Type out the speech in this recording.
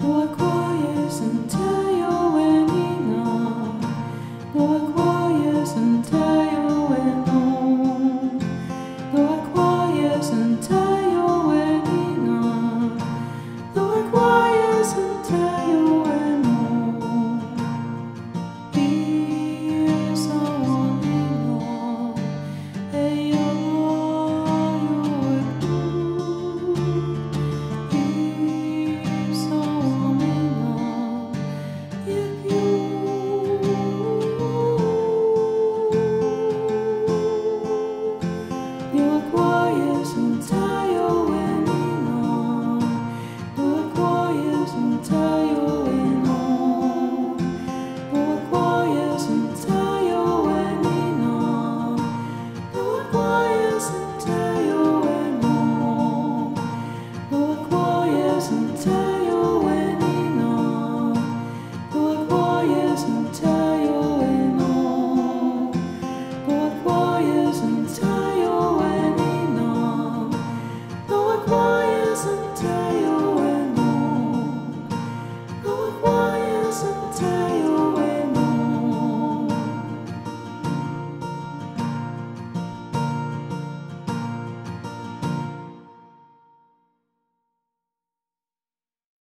Walk quiet until you're winning. On. Walk thousand times.